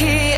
Keep.